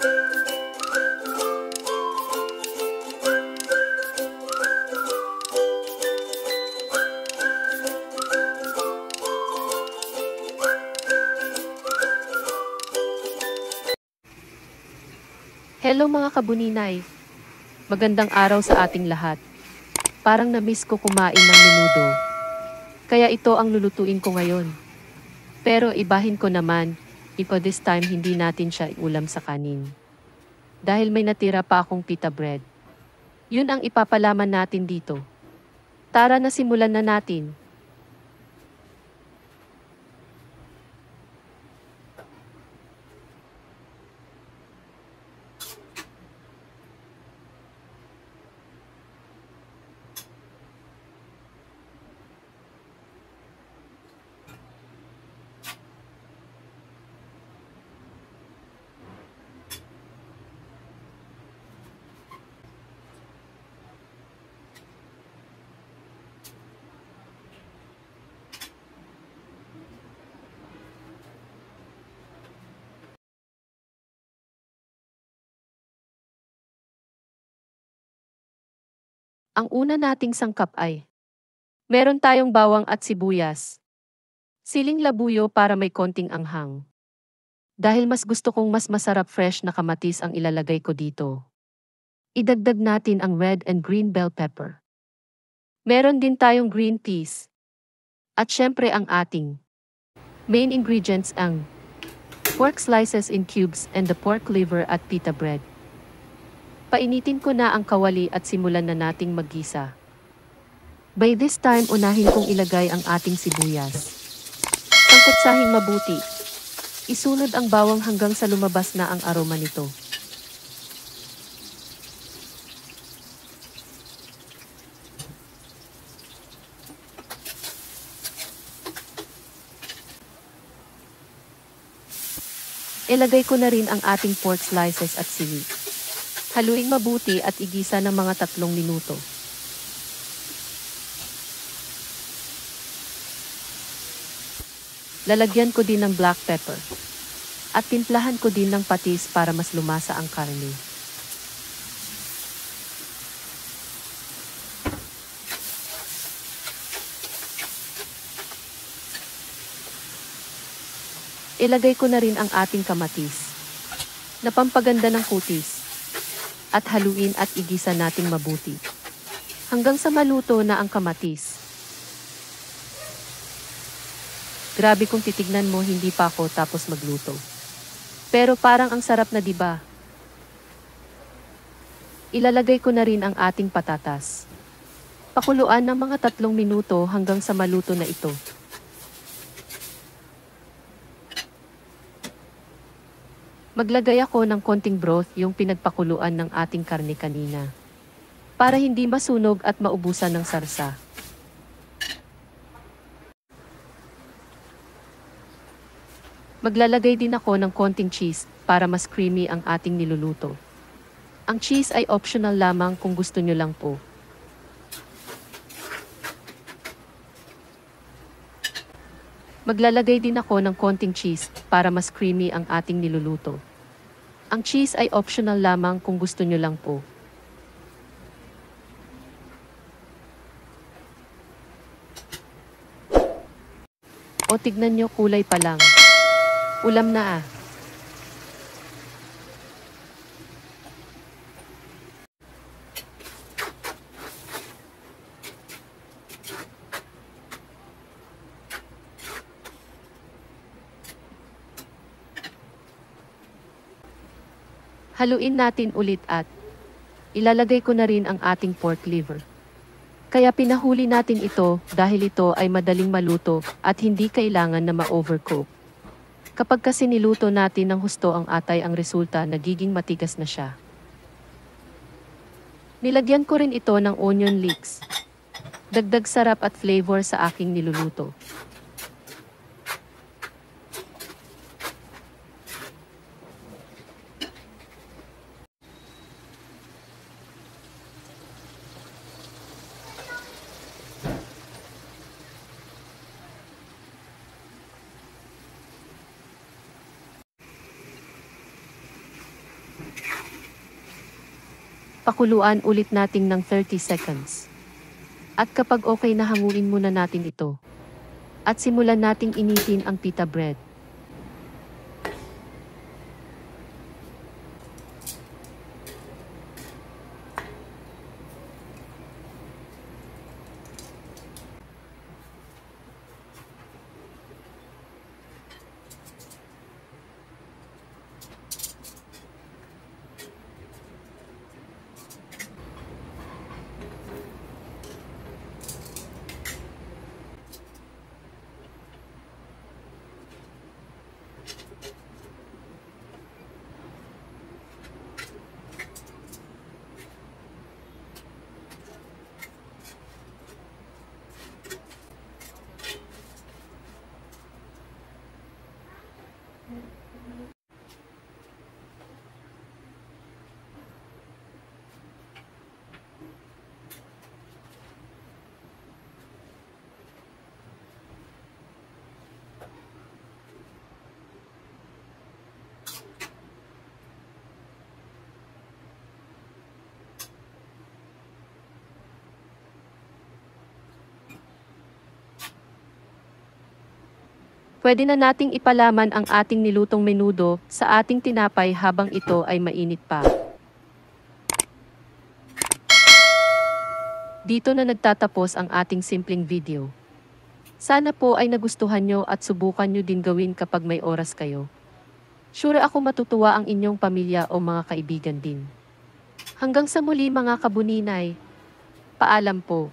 Hello mga kabuninay. Magandang araw sa ating lahat. Parang na-miss ko kumain ng menudo. Kaya ito ang lulutuin ko ngayon. Pero ibahin ko naman, ito this time hindi natin siya ulam sa kanin. Dahil may natira pa akong pita bread. Yun ang ipapalaman natin dito. Tara na simulan na natin. Ang una nating sangkap ay Meron tayong bawang at sibuyas. Siling labuyo para may konting anghang. Dahil mas gusto kong mas masarap fresh na kamatis ang ilalagay ko dito. Idagdag natin ang red and green bell pepper. Meron din tayong green peas. At syempre ang ating main ingredients ang pork slices in cubes and the pork liver at pita bread. Painitin ko na ang kawali at simulan na nating maggisa. By this time, unahin kong ilagay ang ating sibuyas. Sangkotsahin mabuti. Isunod ang bawang hanggang sa lumabas na ang aroma nito. Ilagay ko na rin ang ating pork slices at sili. Haluin mabuti at igisa ng mga tatlong minuto. Lalagyan ko din ng black pepper. At timplahan ko din ng patis para mas lumasa ang karne. Ilagay ko na rin ang ating kamatis. Na pampaganda ng kutis. At haluin at igisa nating mabuti. Hanggang sa maluto na ang kamatis. Grabe kung titignan mo hindi pa ako tapos magluto. Pero parang ang sarap na 'di ba? Ilalagay ko na rin ang ating patatas. Pakuluan ng mga tatlong minuto hanggang sa maluto na ito. Maglagay ako ng konting broth yung pinagpakuluan ng ating karne kanina. Para hindi masunog at maubusan ng sarsa. Maglalagay din ako ng konting cheese para mas creamy ang ating niluluto. Ang cheese ay optional lamang kung gusto nyo lang po. Maglalagay din ako ng konting cheese para mas creamy ang ating niluluto. Ang cheese ay optional lamang kung gusto nyo lang po. O tignan nyo kulay pa lang. Ulam na ah. Haluin natin ulit at ilalagay ko na rin ang ating pork liver. Kaya pinahuli natin ito dahil ito ay madaling maluto at hindi kailangan na ma-overcook. Kapag kasi niluto natin ng husto ang atay ang resulta nagiging matigas na siya. Nilagyan ko rin ito ng onion leeks. Dagdag sarap at flavor sa aking niluluto. Pakuluan ulit nating ng 30 seconds. At kapag okay na hanguin muna natin ito. At simulan nating initin ang pita bread. Pwede na nating ipalaman ang ating nilutong menudo sa ating tinapay habang ito ay mainit pa. Dito na nagtatapos ang ating simpleng video. Sana po ay nagustuhan nyo at subukan nyo din gawin kapag may oras kayo. Sure ako matutuwa ang inyong pamilya o mga kaibigan din. Hanggang sa muli mga kabuninay. Paalam po.